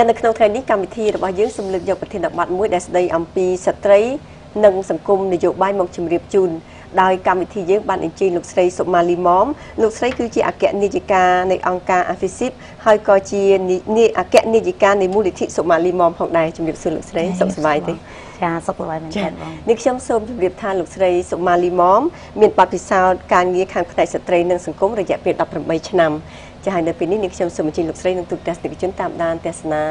ចានៅក្នុងថ្ងៃនេះកម្មវិធីរបស់យើងសូមលើកយកប្រធានបទមួយដែលស្ដីអំពីស្ត្រី និងសង្គមនយោបាយមកជម្រាបជូនដោយកម្មវិធីយើងបានអញ្ជើញលោកស្រីសុមាលីម៉មលោកស្រីគឺជាអគ្គនាយិកានៃអង្គការ AFISIP ហើយក៏ជាអគ្គនាយិកានៃមូលនិធិសុមាលីម៉មផងដែរជំរាបសួរលោកស្រីសុខសប្បាយទេចាសុខសប្បាយមែនទេបងនេះខ្ញុំសូមជម្រាបថាលោកស្រីសុមាលីម៉មមានបទពិសោធន៍ការងារខាងផ្នែកស្ត្រីនិងសង្គមរយៈពេល18ឆ្នាំ ចាហើយនៅពេលនេះនេះខ្ញុំសូមអញ្ជើញលោកស្រីនិងទូតទស្សនិកជនតាមដានទស្សនា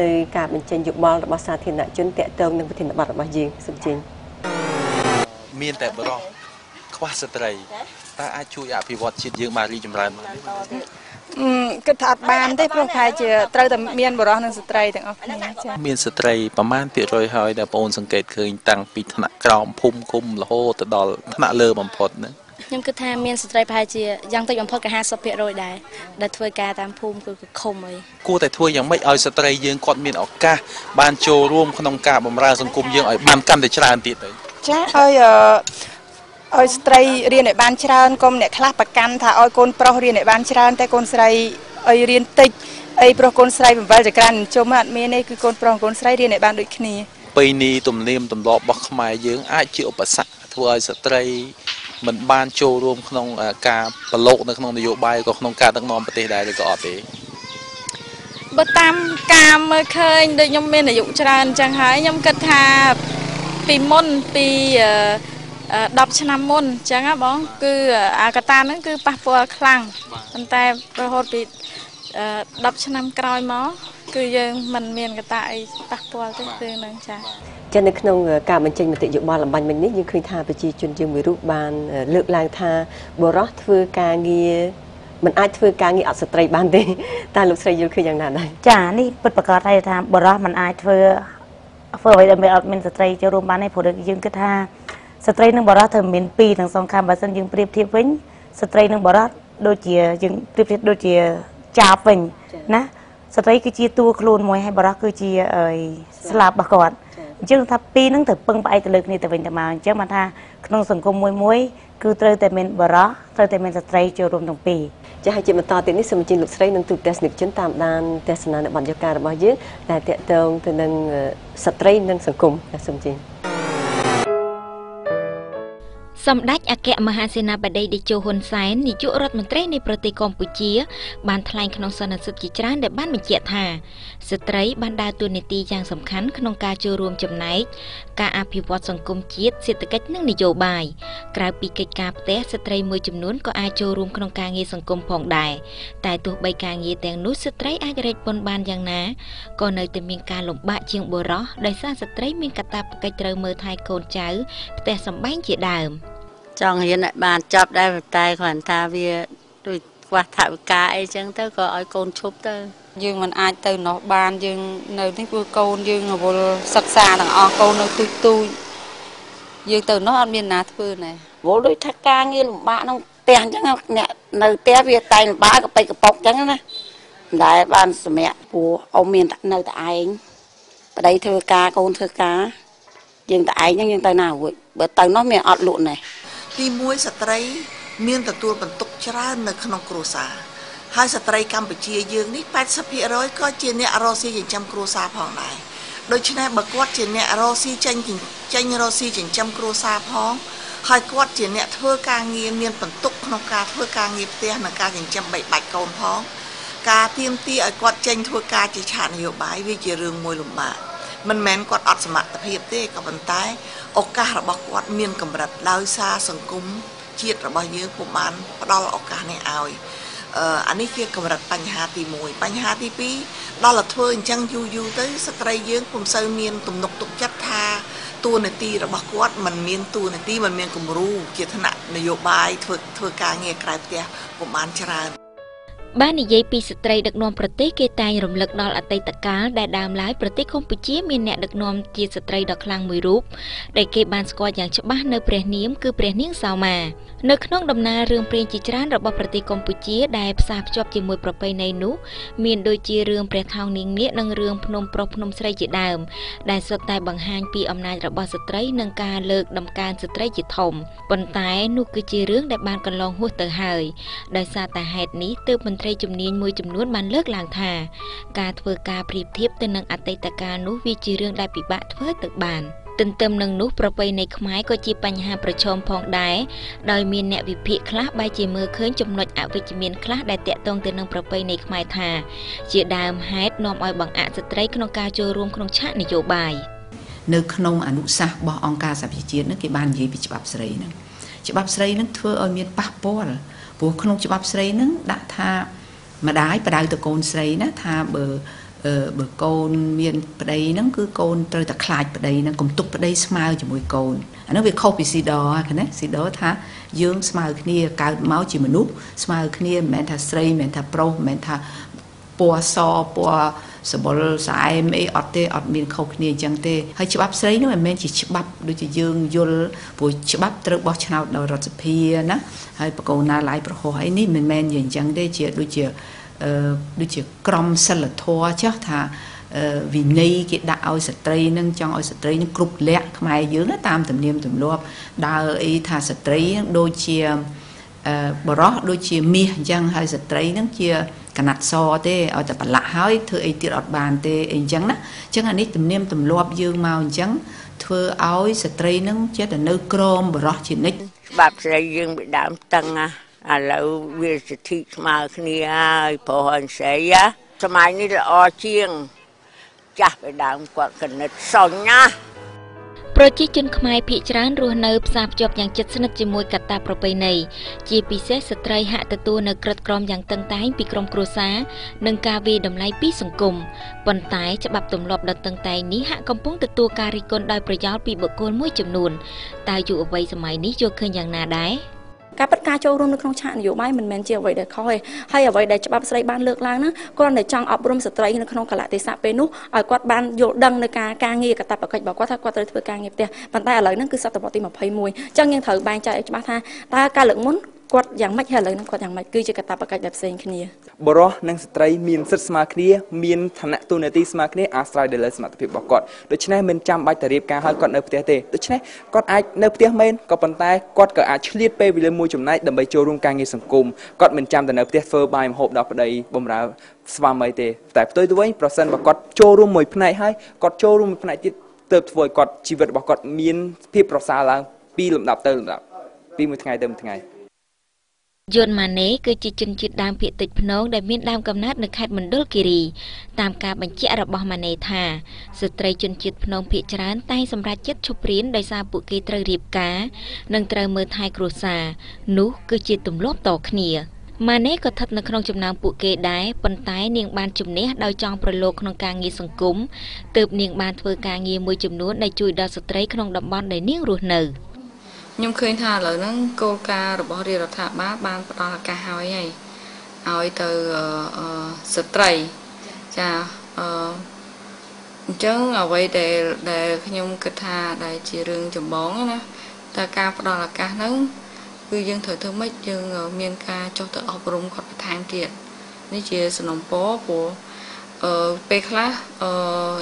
នៅការបញ្ចេញយោបល់របស់សាធារណជនតាក់ទងនឹងប្រធានបទរបស់យើងសូមអញ្ជើញមានតែបរោះខ្វះស្ត្រីតើអាចជួយអភិវឌ្ឍជាតិយើងបានរីចម្រើនបានទេគិតថាអត់បានទេព្រោះខែជាត្រូវតែមានបរិសុទ្ធនិងស្ត្រីទាំងអស់គ្នាចា៎មានស្ត្រីប្រមាណភាគរយហើយដែលបងអូនសង្កេតឃើញតាំងពីថ្នាក់ក្រោមភូមិឃុំរហូតទៅដល់ថ្នាក់លើបំផុតណា ខ្ញុំគិតថាមានស្ត្រីប្រហែលជាយ៉ាងតិចបំផុតក៏50%ដែរដែលធ្វើការតាមភូមិគឺឃុំអីគួរតែធ្វើយ៉ាងម៉េចឲ្យស្ត្រីយើងគាត់មានឱកាសបានចូលរួមក្នុងការបម្រើសង្គមយើងឲ្យបានកាន់តែច្រើនទៀតទៅចាឲ្យឲ្យស្ត្រីរៀនឲ្យបានច្រើនកុំអ្នកខ្លះប្រកាន់ថាឲ្យកូនប្រុសរៀនឲ្យបានច្រើនតែកូនស្រីឲ្យរៀនតិចអីប្រុសកូនស្រីបង្វិលចក្រានជុំអត់មានទេគឺកូនប្រុសកូនស្រីរៀនឲ្យបានដូចគ្នាពេលនេះទំនៀមទម្លាប់របស់ខ្មែរយើងអាចជាឧបសគ្គធ្វើឲ្យស្ត្រី មិនបានចូលរួមក្នុងការប្រឡូកនៅក្នុងនយោបាយក៏ក្នុងការដឹកនាំប្រទេសដែរឬក៏អត់ទេបើតាមការមើលឃើញដូចខ្ញុំមានអាយុច្រើនអញ្ចឹងហើយខ្ញុំគិតថាពីមុនពី10ឆ្នាំមុនអញ្ចឹងណាបង គឺអាកតាហ្នឹងគឺប៉ះពាល់ខ្លាំងប៉ុន្តែរហូតពី10ឆ្នាំក្រោយមក គឺយើងមិនមានកតាអីប៉ះពាល់ទេគឺនឹងចាចឹងនៅក្នុងការបញ្ចេញមតិយោបល់អំបញ្ញមិញនេះយើងឃើញថាប្រជាជនយើងមួយរូបបាន លើកឡើងថាបរោះធ្វើការងារមិនអាចធ្វើការងារអត់ស្ត្រីបានទេតើលោកស្រីយល់ឃើញយ៉ាងណាដែរចានេះពិតប្រាកដហើយថាបរោះមិនអាចធ្វើធ្វើអ្វីដែលមិនអត់មានស្ត្រីចូលរួមបានទេព្រោះយើងគិតថាស្ត្រីនិងបរោះត្រូវមានពីរទាំងសងខាងបើមិនយើងប្រៀបធៀបវិញស្ត្រីនិងបរោះដូចជាយើងប្រៀបធៀបដូចជាចាបវិញណា ស្ត្រីគឺជាតួខ្លួនមួយហើយបរោះគឺជាស្លាប់របស់គាត់អញ្ចឹងថាពីរហ្នឹងត្រូវពឹងផ្អែកទៅលើគ្នាទៅវិញទៅមកអញ្ចឹងបានថាក្នុងសង្គមមួយមួយគឺត្រូវតែមានបរោះត្រូវតែមានស្ត្រីចូលរួមទាំងពីរចាហើយជាបន្តទៀតនេះសូមអញ្ជើញលោកស្រីនិងទូតទស្សនិកជនតាមដានទស្សនានៅបទយការបស់យើងដែលតកតងទៅនឹងស្ត្រីនិងសង្គមសូមអញ្ជើញ សម្ដេចអគ្គមហាសេនាបតីតេជោហ៊ុនសែននាយករដ្ឋមន្ត្រីនៃប្រទេសកម្ពុជា បានថ្លែងក្នុងសន្និសីទជាច្រើនដែលបានបញ្ជាក់ថាស្ត្រីបានដើរតួនាទីយ៉ាងសំខាន់ក្នុងការចូលរួមចំណែកការអភិវឌ្ឍសង្គមជាតិសេដ្ឋកិច្ចនិងនយោបាយក្រៅពីកិច្ចការផ្ទះស្ត្រីមួយចំនួនក៏អាចចូលរួមក្នុងការងារសង្គមផងដែរតែទោះបីការងារទាំងនោះស្ត្រីអាចរែកពុនបានយ៉ាងណាក៏នៅតែមានការលំបាកជាងបុរសដោយសារស្ត្រីមានកាតព្វកិច្ចត្រូវមើលថែកូនចៅផ្ទះសម្បែងជាដើម។ ចង់រៀនឲ្យបានចប់ដែរតែគ្រាន់ថាវាដូចខ្វះថវិកាអីចឹងទៅក៏ឲ្យកូនឈប់ទៅ យើងមិនអាចទៅនោះបានយើងនៅនេះព្រោះកូនយើងរវល់សិក្សាទាំងអស់កូននៅទូចទូចយើងទៅនោះអត់មានណាធ្វើណែវល់ដូចថាការងារលំបាកក្នុងផ្ទះអញ្ចឹងអ្នកនៅផ្ទះវាតែងលំបាកកប៉ិកកប៉ុកអញ្ចឹងណាមិនដែលបានសម្រាប់ព្រោះអ៊ំមាននៅតែឯងប្តីធ្វើការកូនធ្វើការយើងតែឯងហ្នឹងយើងទៅណារួចបើទៅនោះមានអត់លក់ណែ ទី1ស្ត្រី មានទទួលបន្ទុកច្រើននៅក្នុងគ្រួសារហើយស្ត្រីកម្ពុជាយើងនេះ80%ក៏ជាអ្នករកស៊ីចិញ្ចឹមគ្រួសារផងដែរដូច្នេះបើគាត់ជាអ្នករកស៊ីចេញចេញរកស៊ីចិញ្ចឹមគ្រួសារផងហើយគាត់ជាអ្នកធ្វើការងារមានបន្ទុកក្នុងការធ្វើការងារផ្ទះនិងការចិញ្ចឹមបីបាច់កូនផងការទៀមទីឲ្យគាត់ចេញធ្វើការជាឆាកនយោបាយវាជារឿងមួយលំបាកមិនមែនគាត់អត់សមត្ថភាពទេក៏ប៉ុន្តែ ឱកាសរបស់គាត់មានកម្រិតដោយសារសង្គមជាតិរបស់យើងពុំបានផ្ដល់ឱកាសនេះឲ្យអឺអានេះជាកម្រិតបញ្ហាទី1បញ្ហាទី2ដល់តែធ្វើអញ្ចឹងយូរយូរទៅស្ត្រីយើងពុំសូវមានទំនុកទុកចិត្តថាតួនាទីរបស់គាត់มันមានតួនាទីมันមានគំរូជាឋានៈនយោបាយធ្វើធ្វើការងារក្រៅផ្ទះពុំបានច្រើន បាននិយាយពីស្ត្រីដឹកនាំប្រទេសគេតែងរំលឹកដល់អតីតកាលដែលដើមឡើយប្រទេសកម្ពុជាមានអ្នកដឹកនាំជាស្ត្រីដ៏ខ្លាំងមួយរូបដែលគេបានស្គាល់យ៉ាងច្បាស់នៅព្រះនាមគឺព្រះនាងសោមានៅក្នុងដំណើររឿងព្រេងជាច្រើនរបស់ប្រទេសកម្ពុជាដែលផ្សារភ្ជាប់ជាមួយប្រពៃណីនោះមានដូចជារឿងព្រះថោងនាងនាគនិងរឿងភ្នំប្រុសភ្នំស្រីជាដើមដែលសុទ្ធតែបង្ហាញពីអំណាចរបស់ស្ត្រីនិងការលើកដំកើងស្ត្រីជាធំប៉ុន្តែនោះគឺជារឿងដែលបានកន្លងហួសទៅហើយដោយសារតែហេតុនេះទើបមន្ត្រីត្រីជំនាញមួយចំនួនបានលើកឡើងថា ការធ្វើការប្រៀបធៀបទៅនឹងអតីតកាលនោះវាជារឿងដែលពិបាកធ្វើទៅបាន។ទន្ទឹមនឹងនោះប្រពៃណីខ្មែរក៏ជាបញ្ហាប្រឈមផងដែរដោយមានអ្នកវិភាគខ្លះបែរជាមើលឃើញចំណុចអវិជ្ជមានខ្លះដែលតាក់ទងទៅនឹងប្រពៃណីខ្មែរថា ជាដើមហេតុនាំឲ្យបង្អាក់ស្ត្រីក្នុងការចូលរួមក្នុងឆាកនយោបាយនៅក្នុងអនុសាសន៍របស់អង្គការសហប្រជាជាតិនឹងគេបាននិយាយពីច្បាប់ស្រីហ្នឹងច្បាប់ស្រីហ្នឹងធ្វើឲ្យមានប៉ះពាល់ ព្រោះក្នុងច្បាប់ស្រីហ្នឹងដាក់ថាម្ដាយបដៅទៅកូនស្រីណាថាបើបើកូនមានប្តីហ្នឹងគឺកូនត្រូវតែខ្លាចប្តីហ្នឹងកុំទុកប្តីស្មើជាមួយកូនអាហ្នឹងវាខុសពីស៊ីដហ្នឹងណាស៊ីដថាយើងស្មើគ្នាកើតមកជាមនុស្សស្មើគ្នាមិនមែនថាស្រីមិនមែនថាប្រុសមិនមែនថាពណ៌សពណ៌ សបុលស្អែមអីអត់ទេអត់មានខុសគ្នាអញ្ចឹងទេហើយច្បាប់ស្រីនោះមិនមែនជាច្បាប់ដូចជាយើងយល់ព្រោះច្បាប់ត្រូវបោះឆ្នោតដោយរដ្ឋសភាណាហើយបកូនណាឡាយប្រហោះអីនេះមិនមែនជាអញ្ចឹងទេជាដូចជាដូចជាក្រមសិលធម៌ចាស់ថាវិន័យគេដាក់ឲ្យស្ត្រីនឹងចង់ឲ្យស្ត្រីនឹងគ្រប់លក្ខខ្មែរយើងតាមទំនៀមទម្លាប់ដើរអីថាស្ត្រីដូចជាបរោះដូចជាមាសអញ្ចឹងហើយស្ត្រីនឹងជា កណាត់សទេឲ្យតែប្រឡាក់ហើយធ្វើអីទៀតអត់បានទេអីអញ្ចឹងណាអញ្ចឹងអានេះទំនៀមទម្លាប់យើងមកអញ្ចឹងធ្វើឲ្យស្ត្រីនឹងចេះតែនៅក្រមបរោះជានិច្ចច្បាប់ស្រីយើងពីដើមតឹងណាឥឡូវវាសិទ្ធិស្មើគ្នាហើយព្រោះអញ្ស្រីសម័យនេះល្អជាង ចាស់ពីដើមគាត់កណិតសុញណា ប្រជាជនខ្មែរភាគច្រើនរស់នៅផ្សារភ្ជាប់យ៉ាងជិតស្និទ្ធជាមួយកត្តាប្រពៃណីជាពិសេសស្ត្រីហាក់ទទួលនៅក្រិតក្រមយ៉ាងតឹងតែងពីក្រុមគ្រួសារនិងការវាយតម្លៃពីសង្គមប៉ុន្តែច្បាប់ទម្លាប់ដ៏តឹងតែងនេះហាក់កំពុងទទួលការរិះគន់ដោយប្រយោលពីបុគ្គលមួយចំនួនតើយុវវ័យសម័យនេះយល់ឃើញយ៉ាងណាដែរ ការពិតការចូលរួមនៅក្នុងឆាកនយោបាយមិនមែនជាអ្វីដែលខុសទេហើយអ្វីដែលច្បាប់ស្រីបានលើកឡើងហ្នឹងគ្រាន់តែចង់អប់រំស្ត្រីនៅក្នុងកលៈទេសៈពេលនោះឲ្យគាត់បានយល់ដឹងនៅការការងារកតបកិច្ចរបស់គាត់ថាគាត់ត្រូវធ្វើការងារផ្ទះប៉ុន្តែឥឡូវហ្នឹងគឺសតវត្សទី21អញ្ចឹងយើងត្រូវបែងចែកឲ្យច្បាស់ថាតើការលើកមុន គាត់យ៉ាងម៉េចហើយឥឡូវហ្នឹងគាត់យ៉ាងម៉េចគឺជាកតាបកិច្ចដែលផ្សេងគ្នាបរោះនិងស្ត្រីមានសិទ្ធិស្មើគ្នាមានឋានៈទូនាទីស្មើគ្នាអាស្រ័យទៅលើសមត្ថភាពរបស់គាត់ដូច្នេះមិនចាំបាច់តែរៀបការឲ្យគាត់នៅផ្ទះទេដូច្នេះគាត់អាចនៅផ្ទះមែនក៏ប៉ុន្តែគាត់ក៏អាចឆ្លៀតពេលវេលាមួយចំណែកដើម្បីចូលរួមការងារសង្គមគាត់មិនចាំតែនៅផ្ទះធ្វើបាយម្ហូបដល់ប្តីបម្រើស្វាមីទេតែផ្ទុយទៅវិញប្រសិនបើគាត់ចូលរួមមួយផ្នែកហើយគាត់ចូលរួមមួយផ្នែកទៀតទើបធ្វើឲ្យគាត់ជីវិតរបស់គាត់មានភាពប្រសើរឡើងពីលំដាប់ទៅលំដាប់ពីមួយថ្ងៃទៅមួយថ្ងៃ យន់ម៉ាណេគឺជាជនជាតិដើមភាគតិចភ្នងដែលមានដើមកំណើតនៅខេត្តមណ្ឌលគិរីតាមការបញ្ជាក់របស់ម៉ាណេថាស្ត្រីជនជាតិភ្នងភាគច្រើនតែងសម្រេចចិត្តឈប់រៀនដោយសារពួកគេត្រូវរៀបការនិងត្រូវមើលថែគ្រួសារនោះគឺជាទម្លាប់តគ្នាម៉ាណេក៏ស្ថិតនៅក្នុងចំណោមពួកគេដែរប៉ុន្តែនាងបានជំនះដោយចង់ប្រឡូកក្នុងការងារសង្គមទើបនាងបានធ្វើការងារមួយចំនួនដែលជួយដល់ស្ត្រីក្នុងតំបន់ដែលនាងរស់នៅ។ ខ្ញុំឃើញថាឥឡូវហ្នឹងគោលការណ៍របស់រាជរដ្ឋាភិបាលបានផ្ដល់ឱកាសហើយហើយឲ្យទៅស្ត្រីចាអឺអញ្ចឹងអ្វីដែលដែលខ្ញុំគិតថាដែលជារឿងចម្បងណាតែការផ្ដល់ឱកាសហ្នឹងគឺយើងត្រូវធ្វើម៉េចយើងមានការចុះទៅអប់រំគាត់បន្ថែមទៀតនេះជាសំណពរព្រោះ អឺពេលខ្លះអឺ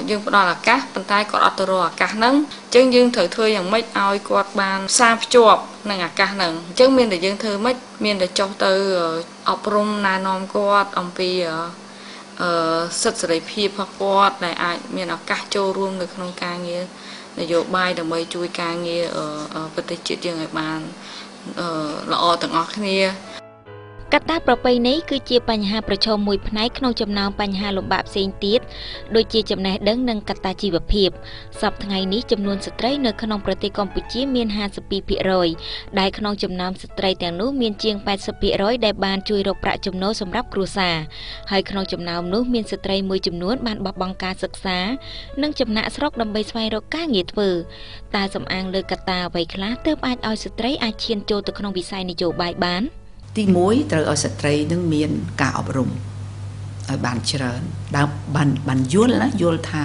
យើងផ្ដល់ឱកាសប៉ុន្តែគាត់អត់ទៅរកឱកាសហ្នឹងអញ្ចឹងយើងត្រូវធ្វើយ៉ាងម៉េចឲ្យគាត់បានផ្សារភ្ជាប់នឹងឱកាសហ្នឹងអញ្ចឹងមានតែយើងធ្វើម៉េចមានតែចុះទៅអប់រំណែនាំគាត់អំពីអឺសិទ្ធិសេរីភាពរបស់គាត់ដែលអាចមានឱកាសចូលរួមនៅក្នុងការងារនយោបាយដើម្បីជួយការងារប្រទេសជាតិយើងឲ្យបានល្អទាំងអស់គ្នា កត្តាប្រពៃណីគឺជាបញ្ហាប្រឈមមួយផ្នែកក្នុងចំណោមបញ្ហាលំបាកផ្សេងទៀតដូចជាចំណេះដឹងនិងកត្តាជីវភាពសពថ្ងៃនេះចំនួនស្ត្រីនៅក្នុងប្រទេសកម្ពុជាមាន52%ដែលក្នុងចំណោមស្ត្រីទាំងនោះមានជាង80%ដែលបានជួយរកប្រាក់ចំណូលសម្រាប់គ្រួសារហើយក្នុងចំណោមនោះមានស្ត្រីមួយចំនួនបានបោះបង់ការសិក្សានិងចំណាក់ស្រុកដើម្បីស្វែងរកការងារធ្វើតែសំអាងលើកត្តាអ្វីខ្លះទើបអាចឲ្យស្ត្រីអាចឈានចូលទៅក្នុងវិស័យនយោបាយបាន។ ទី1ត្រូវឲ្យស្ត្រីនឹងមានការអប់រំឲ្យបានច្រើនដើមបានបានយល់ណាយល់ថា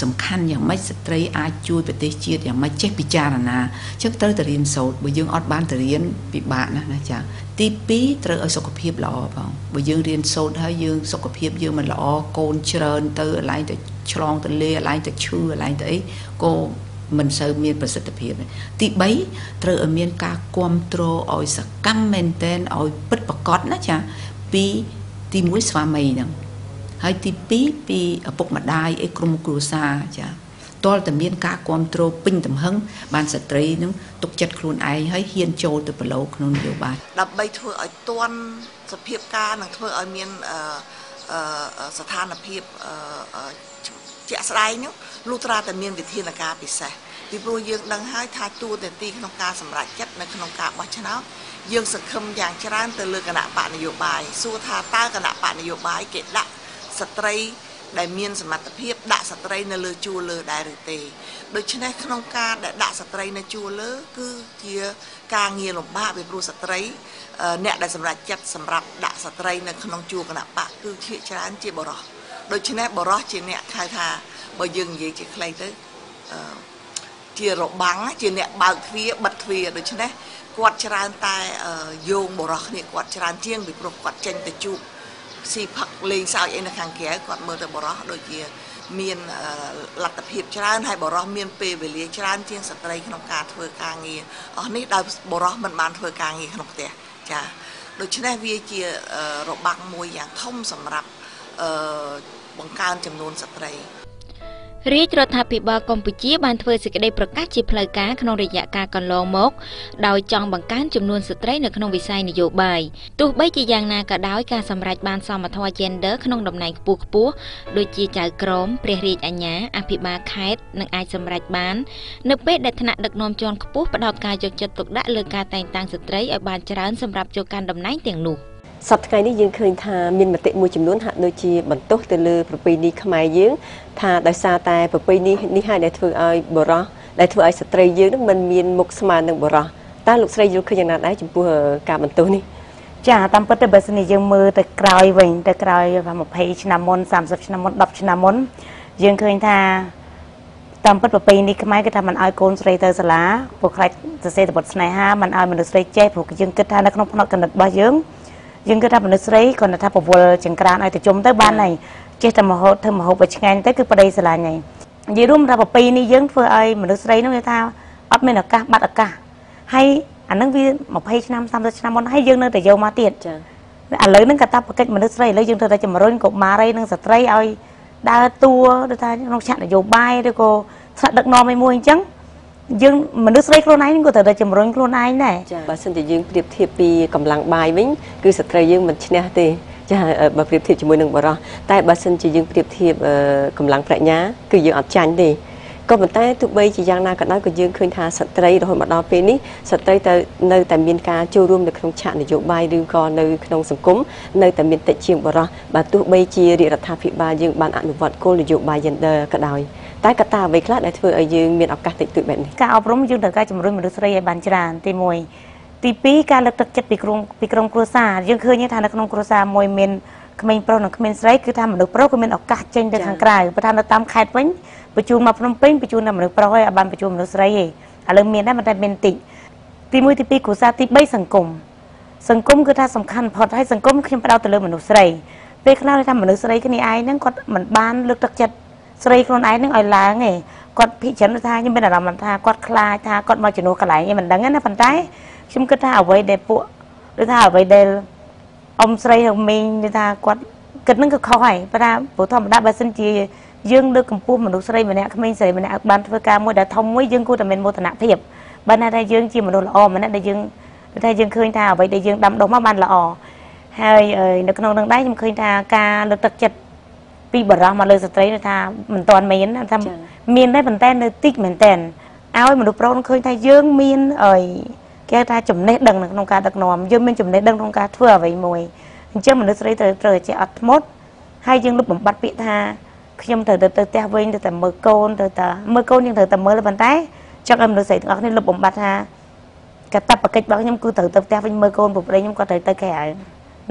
សំខាន់យ៉ាងម៉េចស្ត្រីអាចជួយប្រទេសជាតិយ៉ាងម៉េចចេះពិចារណាអញ្ចឹងត្រូវតែរៀនសូត្របើយើងអត់បានទៅរៀនពិបាកណាស់ណាចាទី2ត្រូវឲ្យសុខភាពល្អបងបើយើងរៀនសូត្រហើយយើងសុខភាពយើងមិនល្អកូនច្រើនទៅកន្លែងទៅឆ្លងទៅលេកន្លែងទៅឈឺកន្លែងទៅអីក៏ មិនសូវមានប្រសិទ្ធភាពទី3ត្រូវឲ្យមានការគ្រប់គ្រងឲ្យសកម្មមែនតែនឲ្យពិតប្រកបណាចាពីទី1ស្វាមីហ្នឹងហើយទី2ពីឪពុកម្ដាយអីក្រុមគ្រួសារចាតលតែមានការគ្រប់គ្រងពេញទំហឹងបានស្ត្រីនឹងទុកចិត្តខ្លួនឯងហើយហ៊ានចូលទៅប្រឡូក្នុងនយោបាយដើម្បីធ្វើឲ្យតន់សភាពការនិងធ្វើឲ្យមានស្ថានភាព ជាក់ស្ដែងនោះលុះត្រាតែមានវិធានការពិសេសពីព្រោះយើងដឹងហើយថាទួលនីតិក្នុងការសម្រេចចិត្តនៅក្នុងការបោះឆ្នោតយើងសង្ឃឹមយ៉ាងច្រើនទៅលើគណៈបកនយោបាយសួរថាតើគណៈបកនយោបាយគេដាក់ស្ត្រីដែលមានសមត្ថភាពដាក់ស្ត្រីនៅលើជួរលើដែរឬទេដូច្នេះក្នុងការដែលដាក់ស្ត្រីនៅជួរលើ គឺជាការងារលំបាកពីព្រោះស្ត្រីអ្នកដែលសម្រេចចិត្តសម្រាប់ដាក់ស្ត្រីនៅក្នុងជួរគណៈបកគឺជាច្រើនជាបរោះ ដូច្នេះបរោះជាអ្នកហៅថាបើយើងនិយាយជាខ្លីទៅជារបាំងជាអ្នកបើកទ្វារបិទទ្វារដូច្នេះគាត់ច្រើនតែយោងបរោះគ្នាគាត់ច្រើនជាងពីព្រោះគាត់ចេញទៅជួបស៊ីផឹកលេងសើចអីនៅខាងក្រៅគាត់មើលទៅបរោះដូចជាមានលទ្ធភាពច្រើនហើយបរោះមានពេលវេលាច្រើនជាងស្ត្រីក្នុងការធ្វើការងារអស់នេះដោយបរោះមិនបានធ្វើការងារក្នុងផ្ទះចាដូច្នេះវាជារបាំងមួយយ៉ាងធំសម្រាប់ បង្កើនចំនួនស្ត្រីរាជរដ្ឋាភិបាលកម្ពុជាបានធ្វើសេចក្តីប្រកាសជាផ្លូវការក្នុងរយៈកាលកន្លងមកដោយចង់បង្កើនចំនួនស្ត្រីនៅក្នុងវិស័យនយោបាយទោះបីជាយ៉ាងណាក៏ដោយការសម្រេចបានសមធម៌ gender ក្នុងតំណែងខ្ពស់ខ្ពស់ដូចជាចៅក្រមព្រះរាជអាជ្ញាអភិបាលខេត្តនឹងអាចសម្រេចបាន នៅពេលដែលថ្នាក់ដឹកនាំជាន់ខ្ពស់ផ្ដោតការយកចិត្តទុកដាក់លើការតែងតាំងស្ត្រីឲ្យបានច្រើនសម្រាប់ចូលកាន់តំណែងទាំងនោះ។ សប្តាហ៍ថ្ងៃនេះយើងឃើញថាមានមតិមួយចំនួនហាក់ដូចជាបន្ទោសទៅលើប្រពៃណីខ្មែរយើង ថាដោយសារតែប្រពៃណីនេះហើយដែលធ្វើឲ្យបរោះដែលធ្វើឲ្យស្ត្រីយើងនឹងមិនមានមុខស្មើនឹងបរោះតើលោកស្រីយល់ឃើញយ៉ាងណាដែរចំពោះការបន្ទោសនេះចាតាមពិតទៅបើសិនជាយើងមើលទៅក្រោយវិញទៅក្រោយ20ឆ្នាំមុន30ឆ្នាំមុន10ឆ្នាំមុនយើងឃើញថាតាមពិតប្រពៃនេះខ្មែរគេថាមិនឲ្យកូនស្រីទៅសាលាព្រោះខ្លាចសរសេរតបុតស្នេហាមិនឲ្យមនុស្សស្រីចេះព្រោះយើងគិតថានៅក្នុងផ្នត់កណិតរបស់យើង យើងគិតថាមនុស្សស្រីគាត់ថាប្រវល់ចង្ក្រានឲ្យទៅជុំទៅបានហើយចេះតែមហូបធ្វើមហូបឲ្យឆ្ងាញ់ទៅគឺប្តីស្រឡាញ់ហើយនិយាយរួមថាប្រពៃនេះយើងធ្វើឲ្យមនុស្សស្រីនោះគេថាអត់មានឱកាសបាត់ឱកាសហើយអានឹងវា20ឆ្នាំ30ឆ្នាំមុនហើយយើងនៅតែយកមកទៀតចាឥឡូវហ្នឹងកាតព្វកិច្ចមនុស្សស្រីឥឡូវយើងត្រូវតែជំរុញកុមារីនិងស្ត្រីឲ្យដើរតួដូចថាក្នុងឆាកនយោបាយឬក៏ថ្នាក់ដឹកនាំឲ្យមួយអញ្ចឹង យើងមនុស្សស្រីខ្លួនឯងក៏ត្រូវតែជំរុញខ្លួនឯងដែរចាបើសិនជាយើងប្រៀបធៀបពីកម្លាំងបាយវិញគឺស្ត្រីយើងមិនឈ្នះទេចាបើប្រៀបធៀបជាមួយនឹងបរិសតែបើសិនជាយើងប្រៀបធៀបកម្លាំងប្រាជ្ញា គឺយើងអត់ចាញ់ទេ ក៏ប៉ុន្តែទោះបីជាយ៉ាងណាក៏ដោយក៏យើងឃើញថាស្ត្រីរហូតមកដល់ពេលនេះស្ត្រីទៅនៅតែមានការចូលរួមនៅក្នុងឆាកនយោបាយឬក៏នៅក្នុងសង្គមនៅតែមានតិចជាងបរិសបើទោះបីជារាជរដ្ឋាភិបាលយើងបានអនុវត្តគោលនយោបាយ gender ក៏ដោយតែកត្តាអ្វីខ្លះដែលធ្វើឲ្យយើងមានឱកាសតិចតួចបែបនេះការអប់រំយើងត្រូវការជំរុញមនុស្សស្រីឲ្យបានច្រើនទី1ទី2ការលើកទឹកចិត្តពីក្រុមពីក្រុមគ្រួសារយើងឃើញថានៅក្នុងគ្រួសារមួយមានក្មេងប្រុសនិងក្មេងស្រីគឺថាមនុស្សប្រុសក៏មានឱកាសចេញទៅខាងក្រៅព្រោះថានៅតាមខេត្តវិញ បញ្ជូនមកភ្នំពេញបញ្ជូនតែមនុស្សប្រុសឯងអត់បានបញ្ជូនមនុស្សស្រីទេឥឡូវមានដែរមិនតែមានតិចទី1ទី2គ្រួសារទី3សង្គមសង្គមគឺថាសំខាន់បំផុតហើយសង្គមខ្ញុំផ្ដោតទៅលើមនុស្សស្រីពេលខ្លះថាមនុស្សស្រីគ្នាឯងហ្នឹងគាត់មិនបានលើកទឹកចិត្តស្រីខ្លួនឯងនឹងឲ្យឡើងឯងគាត់ភិចិនថាខ្ញុំមានអារម្មណ៍ថាគាត់ខ្លាចថាគាត់មកជំនួសកន្លែងឯងមិនដឹងណាប៉ុន្តែខ្ញុំគិតថាអ្វីដែលពួកឬថាអ្វីដែលអ៊ំស្រីនឹងមីងឬថាគាត់គិតនឹងគឺខុសហើយប៉ុន្តែព្រោះធម្មតាបើសិនជា យើងលើកកម្ពស់មនុស្សស្រីម្នាក់ក្មេងស្រីម្នាក់បានធ្វើការមួយដែលធំមួយយើងគួរតែមានមោទនភាពបើណាថាយើងជាមនុស្សល្អម្នាក់ដែលយើងតែយើងឃើញថាអ្វីដែលយើងដាំដុះមកបានល្អហើយនៅក្នុងនឹងដែរខ្ញុំឃើញថាការលើកទឹកចិត្តពីបរោះមកលើស្ត្រីថាមិនទាន់មានថាមានដែរប៉ុន្តែនៅតិចមែនតែនឲ្យមនុស្សប្រុសឃើញថាយើងមានអីគេថាចំណេះដឹងនៅក្នុងការដឹកនាំយើងមានចំណេះដឹងក្នុងការធ្វើអ្វីមួយអញ្ចឹងមនុស្សស្រីត្រូវត្រូវចេះអត់ធ្មត់ហើយយើងលុបបំបត្តិពាក្យថា ខ្ញុំត្រូវទៅទៅផ្ទះវិញទៅតែមើលកូនទៅតែមើលកូនយើងត្រូវតែមើលប៉ុន្តែចង់ឲ្យមនុស្សស្រីទាំងអស់គ្នាលុបបំបត្តិថាកតបកិច្ចរបស់ខ្ញុំគឺត្រូវទៅផ្ទះវិញមើលកូនពុកប្តីខ្ញុំក៏ត្រូវទៅក្រៅ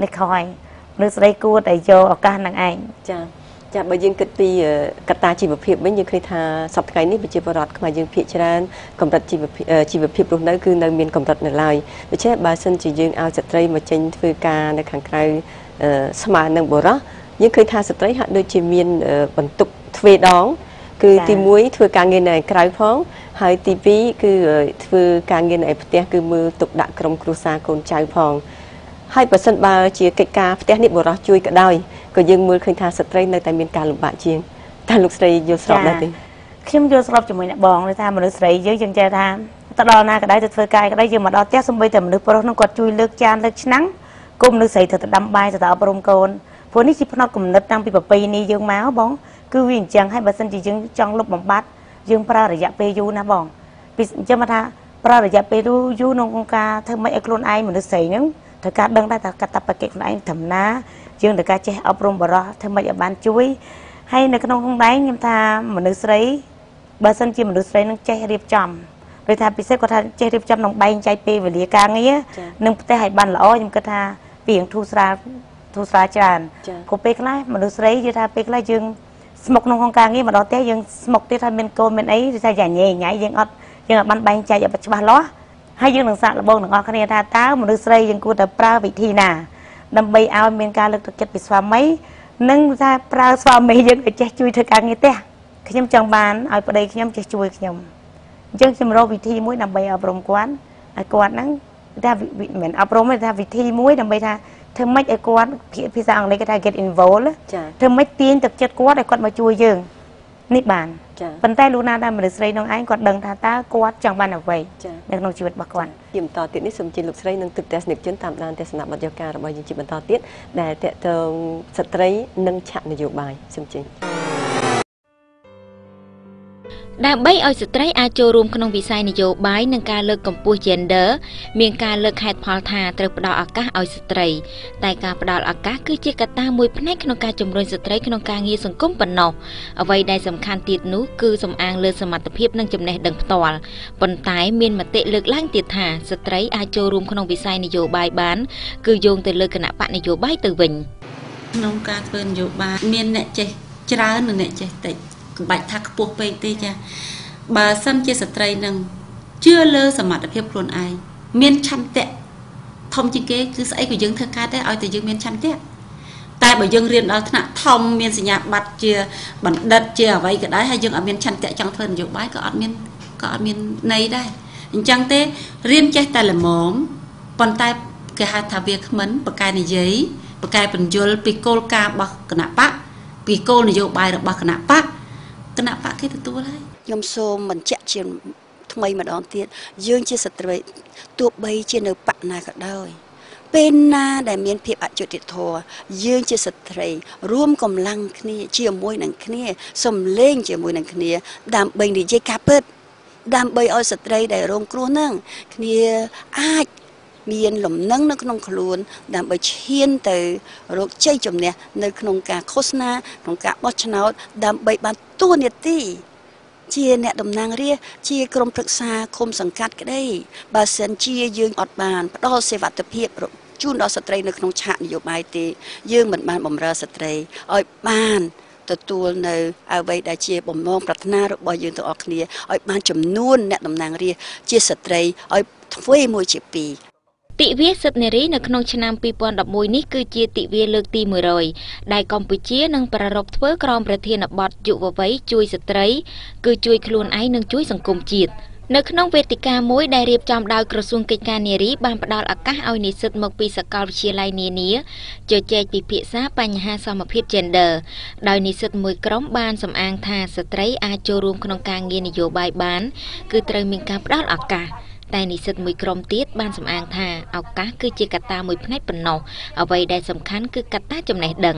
នេះខ້ອຍមនុស្សស្រីគួរតែយកឱកាសនឹងឯងចា៎ចាបើយើងគិតពីកត្តាជីវភាពវិញយើងឃើញថាសប្តាហ៍នេះប្រជាពលរដ្ឋខ្មែរយើងភាគច្រើនកម្រិតជីវភាពជីវភាពរស់នៅគឺនៅមានកម្រិតនៅឡើយដូច្នេះបើសិនជាយើងឲ្យស្ត្រីមកចេញធ្វើការនៅខាងក្រៅស្មើនឹងបុរស យើងឃើញថាស្ត្រីហាក់ដូចជាមានបន្ទុកទ្វេដង គឺទី1ធ្វើការងារនៅក្រៅផង ហើយទី2គឺធ្វើការងារនៅផ្ទះគឺមើលទុកដាក់ក្រុមគ្រួសារកូនចៅផងហហើយបើសិនបើជាកិច្ចការផ្ទះនេះបរោះជួយក៏ដោយក៏យើងមើលឃើញថាស្ត្រីនៅតែមានការលំបាកជាងតែលោកស្រីយល់ស្របដែរទេខ្ញុំយល់ស្របជាមួយអ្នកបងថាមនុស្សស្រីយើងយើងចេះថាទៅដល់ណាក៏ដោយទៅធ្វើការក៏ដោយយើងមកដល់ផ្ទះសំបីតែមនុស្សប្រុសនោះគាត់ជួយលើកចានលើកឆ្នាំងគុំមនុស្សស្រីទៅទៅដាំបាយទៅអប់រំកូន ព្រោះនេះជាផ្នត់គំនិតតាំងពីប្រពៃណីយើងមកបងគឺវាអញ្ចឹងហើយបើសិនជាយើងចង់លុបបំបត្តិយើងប្រើរយៈពេលយូរណាបងពីអញ្ចឹងមកថាប្រើរយៈពេលយូរក្នុងការធ្វើម៉េចឲ្យខ្លួនឯងមនុស្សស្រីហ្នឹងត្រូវការដឹងដែរថាកតបកិច្ចខ្លួនឯងធម្មតាយើងត្រូវការចេះអប់រំបរោះធ្វើម៉េចឲ្យបានជួយហើយនៅក្នុងក្នុងដែរខ្ញុំថាមនុស្សស្រីបើសិនជាមនុស្សស្រីនឹងចេះរៀបចំដោយថាពិសេសគាត់ថាចេះរៀបចំនឹងបែងចែកពេលវេលាការងារនឹងផ្ទះឲ្យបានល្អខ្ញុំគិតថាពីងធូរស្រាល ធូរស្រាលច្រើនព្រោះពេលខ្លះមនុស្សស្រីយល់ថាពេលខ្លះយើងស្មុកក្នុងក្នុងការងារមកដល់ផ្ទះយើងស្មុកទៀតថាមានកូនមានអីឬថាយ៉ាញ៉េញ៉ៃយើងអត់យើងអត់បានបែងចែកឲ្យច្បាស់លាស់ហើយយើងនឹងសាកល្បងទាំងអស់គ្នាថាតើមនុស្សស្រីយើងគួរតែប្រើវិធីណាដើម្បីឲ្យមានការលើកទឹកចិត្តពីស្វាមីនិងថាប្រើស្វាមីយើងឲ្យចេះជួយធ្វើការងារផ្ទះខ្ញុំចង់បានឲ្យប្តីខ្ញុំចេះជួយខ្ញុំអញ្ចឹងខ្ញុំរកវិធីមួយដើម្បីអប់រំគាត់ឲ្យគាត់ហ្នឹងថាមិនអប់រំទេថាវិធីមួយដើម្បីថា ធ្វើម៉េចឲ្យគាត់ភាសាអង់គ្លេសគេថា get involved ធ្វើម៉េចទាញទឹកចិត្តគាត់ឲ្យគាត់មកជួយយើងនេះបានប៉ុន្តែលោកណាដែលមនុស្សស្រីនឹងឯងគាត់ដឹងថាតើគាត់ចង់បានអ្វីនៅក្នុងជីវិតរបស់គាត់ជាបន្តទៀតនេះសូមជិះលោកស្រីនឹងទឹកទស្សនិកជនតាមដានទស្សនបទយកការរបស់យើងជាបន្តទៀតដែលតកតងស្ត្រីនិងឆាកនយោបាយសូមជិះ ដើម្បីឲ្យស្ត្រីអាចចូលរួមក្នុងវិស័យនយោបាយនិងការលើកកម្ពស់ gender មានការលើកហេតុផលថាត្រូវផ្ដល់ឱកាសឲ្យស្ត្រី តែការផ្ដល់ឱកាសគឺជាកត្តាមួយផ្នែកក្នុងការជំរុញស្ត្រីក្នុងការងារសង្គមប៉ុណ្ណោះអ្វីដែលសំខាន់ទៀតនោះគឺសំអាងលើសមត្ថភាពនិងចំណេះដឹងផ្ទាល់ប៉ុន្តែមានមតិលើកឡើងទៀតថាស្ត្រីអាចចូលរួមក្នុងវិស័យនយោបាយបាន គឺយោងទៅលើគណៈបកនយោបាយទៅវិញក្នុងការធ្វើនយោបាយមានអ្នកចេះច្រើននិងអ្នកចេះតិច មិនបាច់ថាខ្ពស់ពេកទេចាបើសិនជាស្ត្រីនឹងជឿលើសមត្ថភាពខ្លួនឯងមានឆន្ទៈធំជាងគេគឺស្អីក៏យើងធ្វើកើតដែរឲ្យតែយើងមានឆន្ទៈតែបើយើងរៀនដល់ថ្នាក់ធំមានសញ្ញាបត្រជាបណ្ឌិតជាអ្វីក៏ដោយហើយយើងអត់មានឆន្ទៈចង់ធ្វើនយោបាយក៏អត់មានក៏អត់មានន័យដែរអញ្ចឹងទេរៀនចេះតែល្មមប៉ុន្តែគេហៅថាវាគ្មិនបកកែនិយាយបកកែបញ្យលពីគោលការណ៍របស់គណៈបកពីគោលនយោបាយរបស់គណៈបក គណៈបកគេទទួលហើយខ្ញុំសូមបញ្ជាក់ជាថ្មីម្ដងទៀតយើងជាស្ត្រីទោះបីជានៅបកណាក៏ដោយពេលណាដែលមានភាពអយុត្តិធម៌យើងជាស្ត្រី រួមកម្លាំងគ្នា ជាមួយនឹងគ្នាសំលេងជាមួយនឹងគ្នា ដើម្បីនិយាយការពិត ដើម្បីឲ្យស្ត្រីដែលរងគ្រោះនឹងគ្នាអាច មានលំនឹងនៅក្នុងខ្លួន ដើម្បីឈានទៅរកជ័យជំនះនៅក្នុងការឃោសនាក្នុងការបោះឆ្នោត ដើម្បីបានតួនាទីជាអ្នកតំណាងរាស្ត្រជាក្រុមប្រឹក្សាគុំសង្កាត់ក្តីបើសិនជាយើងអត់បានផ្ដល់សេវាទភាពជូនដល់ស្ត្រីនៅក្នុងឆាកនយោបាយទេ យើងមិនបានបំរើស្ត្រីឲ្យបានទទួលនៅអ្វីដែលជាបំណងប្រាថ្នារបស់យើងទាំងអស់គ្នាឲ្យបានចំនួនអ្នកតំណាងរាស្ត្រជាស្ត្រីឲ្យទ្វេមួយជាពីរ ទិវាសិទ្ធិនារីនៅក្នុងឆ្នាំ2011នេះគឺជាទិវាលើកទី100ដែលកម្ពុជានឹងប្រារព្ធធ្វើក្រោមប្រធានបទយុវវ័យជួយស្ត្រី គឺជួយខ្លួនឯងនិងជួយសង្គមជាតិនៅក្នុងវេទិកាមួយដែលរៀបចំដោយក្រសួងកិច្ចការនារីបានផ្ដល់ឱកាសឲ្យនិស្សិតមកពីសាកលវិទ្យាល័យនានាជជែកពិភាក្សាបញ្ហាសមភាព gender ដោយនិស្សិតមួយក្រុមបានសំអាងថាស្ត្រីអាចចូលរួមក្នុងការងារនយោបាយបាន គឺត្រូវមានការផ្ដល់ឱកាស តែនិស្សិតមួយក្រុមទៀតបានសម្អាងថាឱកាសគឺជាកត្តាមួយផ្នែកប៉ុណ្ណោះអ្វីដែលសំខាន់គឺកត្តាចំណេះដឹង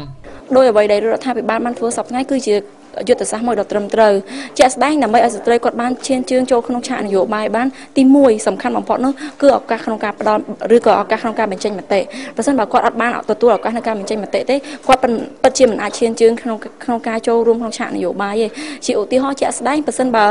ដោយអ្វីដែលរដ្ឋាភិបាលបានធ្វើសពថ្ងៃគឺជា យុទ្ធសាស្ត្រមួយដ៏ត្រឹមត្រូវជាក់ស្ដែងដើម្បីឲ្យស្ត្រីគាត់បានឈានជើងចូលក្នុងឆាកនយោបាយបានទី1សំខាន់បំផុតនោះគឺឱកាសក្នុងការផ្ដល់ឬក៏ឱកាសក្នុងការបញ្ចេញមតិប្រសិនបើគាត់អត់បានទទួលឱកាសในការបញ្ចេញមតិទេគាត់ពិតជាមិនអាចឈានជើងក្នុងក្នុងការចូលរួមក្នុងឆាកនយោបាយទេជាឧទាហរណ៍ជាក់ស្ដែងប្រសិនបើ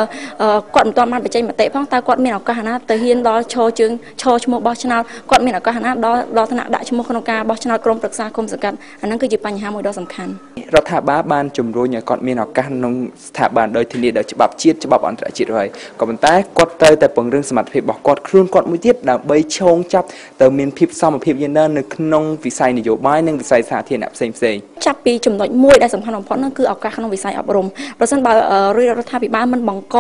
គាត់មិនទាន់បានបញ្ចេញមតិផងតើគាត់មានឱកាសណាទៅហ៊ានដល់ឈរជើងឈរឈ្មោះបោះឆ្នោតគាត់មានឱកាសណាដល់ដល់ថ្នាក់ដាក់ឈ្មោះក្នុងការបោះឆ្នោតក្រុមប្រឹក្សាគុំសង្កាត់អាហ្នឹងគឺជាបញ្ហាមួយដ៏សំខាន់រដ្ឋាភិបាលបានជំរុញឲ្យគាត់មានឱកាសក្នុងស្ថាប័នដោយធានាដោយច្បាប់ជាតិច្បាប់អន្តរជាតិហើយក៏ប៉ុន្តែគាត់ត្រូវតែពង្រឹងសមត្ថភាពរបស់គាត់ខ្លួនគាត់មួយទៀតដើម្បីឈោងចាប់ទៅមានភាពសមភាពយេនឌ័រនៅក្នុងវិស័យនយោបាយនិងវិស័យសាធារណៈផ្សេងផ្សេងចាប់ពីចំណុចមួយដែលសំខាន់បំផុតនោះគឺឱកាសក្នុងវិស័យអប់រំប្រសិនបើរាជរដ្ឋាភិបាលមិនបង្ក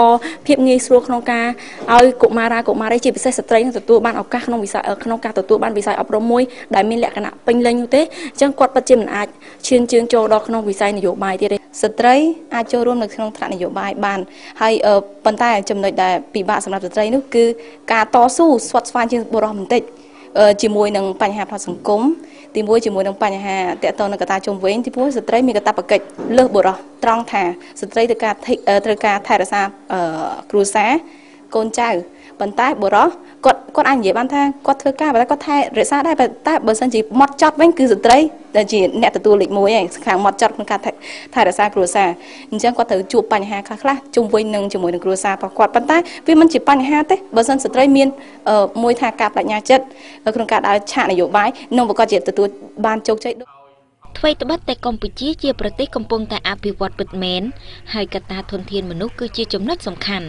ភាពងាយស្រួលក្នុងការឲ្យកុមារាកុមារីជាពិសេសស្ត្រីនឹងទទួលបានឱកាសក្នុងវិស័យក្នុងការទទួលបានវិស័យអប់រំមួយដែលមានលក្ខណៈពេញលេញនោះទេអញ្ចឹងគាត់ពិតជាមិនអាចឈានជើងចូលដល់ក្នុងវិស័យនយោបាយទៀតទេស្ត្រីអាចចូលរួមនៅក្នុងថ្នាក់នយោបាយបានហើយប៉ុន្តែចំណុចដែលពិបាកសម្រាប់ស្ត្រីនោះគឺការតស៊ូស្វាត់ស្វែងជាងបុរសបន្តិចជាមួយនឹងបញ្ហាផ្នែកសង្គមទីមួយជាមួយនឹងបញ្ហាតកតនឹងកតាជុំវិញទីមួយស្ត្រីមានកតាបកិច្ចលើសបុរសត្រង់ថាស្ត្រីត្រូវការត្រូវការថែរក្សាគ្រួសារកូនចៅ ប៉ុន្តែបុរសគាត់គាត់អាចនិយាយបានថាគាត់ធ្វើការប៉ុន្តែគាត់ថែរក្សាដែរតែបើសិនជាម៉ត់ចត់វិញគឺស្ត្រីដែលជាអ្នកទទួលលេខ1ឯងខាងម៉ត់ចត់ក្នុងការថែរក្សាគ្រួសារអញ្ចឹងគាត់ត្រូវជួបបញ្ហាខ្លះខ្លះជុំវិញនឹងជាមួយនឹងគ្រួសាររបស់គាត់ប៉ុន្តែវាមិនជាបញ្ហាទេបើសិនស្ត្រីមានមួយថាការបដិញ្ញាចិត្តក្នុងការដើរឆាកនយោបាយនឹងប្រកាសជាទទួលបានជោគជ័យដូច ថ្មីត្បិតតែកម្ពុជាជាប្រទេសកំពុងតែអភិវឌ្ឍពិតមែនហើយកត្តាធនធានមនុស្សគឺជាចំណុចសំខាន់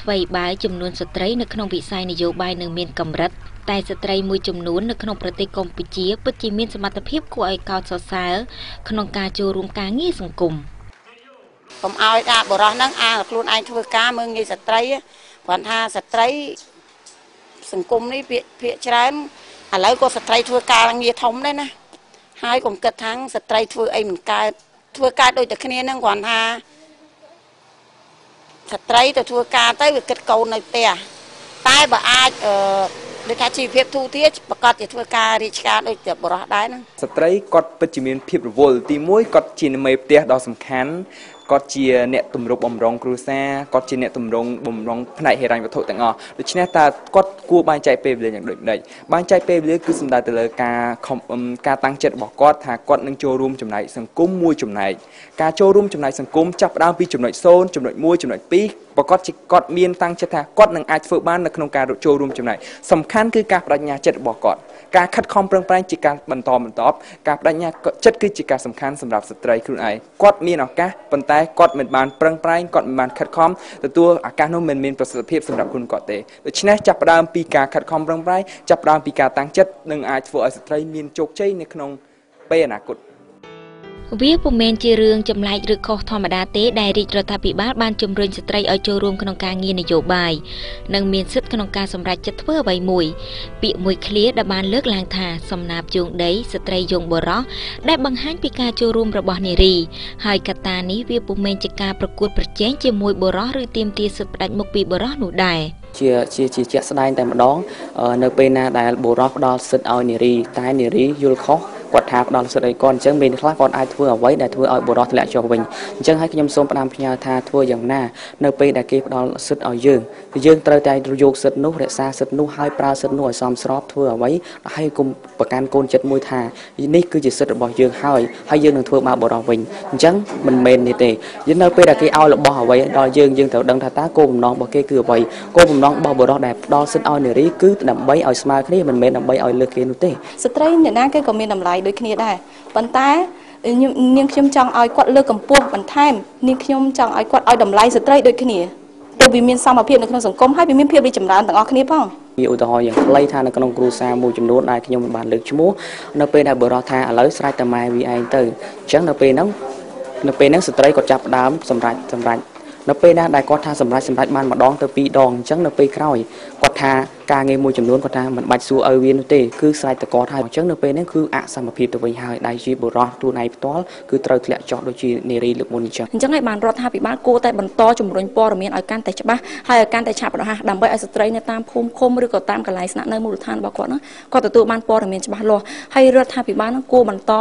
ថ្មីបើចំនួនស្ត្រីនៅក្នុងវិស័យនយោបាយនៅមានកម្រិតតែស្ត្រីមួយចំនួននៅក្នុងប្រទេសកម្ពុជាពិតជាមានសមត្ថភាពគួរឲ្យកោតសរសើរក្នុងការចូលរួមការងារសង្គមកុំឲ្យថាបរោះហ្នឹងអាខ្លួនឯងធ្វើការមើងងាយស្ត្រីគ្រាន់ថាស្ត្រីសង្គមនេះភាកច្រើនឥឡូវក៏ស្ត្រីធ្វើការងារធំដែរណា ហើយកុំគិតថាស្ត្រីធ្វើអីមិនកើតធ្វើការដូចតែគ្នានឹងគ្រាន់ថាស្ត្រីទៅធ្វើការទៅវាគិតកូននៅផ្ទះតែបើអាចអឺដូចថាជីវភាពទូទាប្រកាសជាធ្វើការរាជការដូចតែបរោះដែរហ្នឹងស្ត្រីគាត់ពិតជាមានភាពរវល់ទី1គាត់ជាមេផ្ទះដ៏សំខាន់ គាត់ជាអ្នកទម្រង់បំរុងគ្រួសារគាត់ជាអ្នកទម្រង់បំរុងផ្នែកហិរញ្ញវត្ថុទាំងអស់ដូច្នេះតើគាត់គួរបែងចែកពេលវេលាយ៉ាងដូចម្ដេចបែងចែកពេលវេលាគឺសំដៅទៅលើការការតាំងចិត្តរបស់គាត់ថាគាត់នឹងចូលរួមចំណែកសង្គមមួយចំណែកការចូលរួមចំណែកសង្គមចាប់ផ្ដើមពីចំណុច0ចំណុច1ចំណុច2 ប្រកាសជាគាត់មានតាំងចិត្តថាគាត់នឹងអាចធ្វើបាននៅក្នុងការចូលរួមចំណែកសំខាន់គឺការបដិញ្ញាចិត្តរបស់គាត់ការខិតខំប្រឹងប្រែងជាការបន្តបន្តការបដិញ្ញាចិត្តគឺជាការសំខាន់សម្រាប់ស្ត្រីខ្លួនឯងគាត់មានឱកាសប៉ុន្តែគាត់មិនបានប្រឹងប្រែងគាត់មិនបានខិតខំទទួលឱកាសនោះមិនមានប្រសិទ្ធភាពសម្រាប់ខ្លួនគាត់ទេដូច្នេះចាប់ផ្ដើមពីការខិតខំប្រឹងប្រែងចាប់ផ្ដើមពីការតាំងចិត្តនឹងអាចធ្វើឲ្យស្ត្រីមានជោគជ័យនៅក្នុងពេលអនាគត វាពុំមែនជារឿងចម្លែកឬខុសធម្មតាទេដែលរាជរដ្ឋាភិបាលបានជំរុញស្ត្រីឲ្យចូលរួមក្នុងការងារនយោបាយនិងមានសិទ្ធិក្នុងការសម្រេចចិត្តធ្វើអ្វីមួយ ពាក្យមួយឃ្លាដែលបានលើកឡើងថាសំណាបជើងដីស្ត្រីយងបរោះដែលបង្ហាញពីការចូលរួមរបស់នារី ហើយកត្តានេះវាពុំមែនជាការប្រកួតប្រជែងជាមួយបរោះឬទាមទារសិទ្ធិផ្ដាច់មុខពីបរោះនោះដែរជាជាជាជាក់ស្ដែងតែម្ដង នៅពេលណាដែលបុរសផ្ដល់សិទ្ធិឲ្យនារី តែនារីយល់ខុស គាត់ថាផ្ដល់សិទ្ធិឲ្យគាត់អញ្ចឹងមានខ្លះគាត់អាចធ្វើអ្វីដែលធ្វើឲ្យបុរសធ្លាក់ចុះវិញអញ្ចឹងហើយខ្ញុំសូមផ្ដាំផ្ញើថាធ្វើយ៉ាងណានៅពេលដែលគេផ្ដល់សិទ្ធិឲ្យយើងយើងត្រូវតែយកសិទ្ធិនោះរក្សាសិទ្ធិនោះហើយប្រើសិទ្ធិនោះឲ្យសមស្របធ្វើអ្វីហើយគុំប្រកាន់កូនចិត្តមួយថានេះគឺជាសិទ្ធិរបស់យើងហើយហើយយើងនឹងធ្វើបាបបុរសវិញអញ្ចឹងមិនមែននេះទេយើងនៅពេលដែលគេឲ្យរបស់អ្វីដល់យើងយើងត្រូវដឹងថាតើគោលបំណងរបស់គេគឺអ្វីគោលបំណងរបស់បុរសដែលផ្ដល់សិទ្ធិឲ្យនារីគឺដើម្បីឲ្យស្មើគ្នាមិនមែនដើម្បីឲ្យលើសគេនោះទេស្ត្រីអ្នកណាគេក៏មានតម្លៃដូចគ្នាដែរប៉ុន្តែនាងខ្ញុំចង់ឲ្យគាត់លើកកម្ពស់បន្ថែមនាងខ្ញុំចង់ឲ្យគាត់ឲ្យតម្លៃស្ត្រីដូចគ្នាទោះវាមានសមភាពនៅក្នុងសង្គមហើយវាមានភាពរីចម្រើនទាំងអស់គ្នាផងជាឧទាហរណ៍យ៉ាងខ្លីថានៅក្នុងគ្រួសារមួយចំនួនដែលខ្ញុំបានលើកឈ្មោះនៅពេលដែលបរិះថាឥឡូវស្រេចតែម៉ែវាឯងទៅអញ្ចឹងនៅពេលហ្នឹងនៅពេលហ្នឹងស្ត្រីគាត់ចាប់ផ្ដើមសម្រេចសម្រេចនៅពេលណាដែលគាត់ថាសម្រេចសម្រេចបានម្ដងទៅពីរដងអញ្ចឹងនៅពេលក្រោយគាត់ថា ការងារមួយចំនួនគាត់ថាមិនបាច់សួរឲ្យវានោះទេគឺស្រេចតកតហើយអញ្ចឹងនៅពេលនេះគឺអសមភាពទៅវិញហើយដែលជាបុរសខ្លួនឯងផ្ទាល់គឺត្រូវធ្លាក់ចុះដូចជានារីលើកមុនអញ្ចឹងអញ្ចឹងហើយបានរដ្ឋាភិបាលគួរតែបន្តជំរុញព័ត៌មានឲ្យកាន់តែច្បាស់ហើយឲ្យកាន់តែឆាប់រហ័សដើម្បីឲ្យស្ត្រីនៅតាមភូមិឃុំឬក៏តាមកន្លែងស្នាក់នៅមូលដ្ឋានរបស់គាត់ហ្នឹងគាត់ទទួលបានព័ត៌មានច្បាស់លាស់ហើយរដ្ឋាភិបាលហ្នឹងគួរបន្ត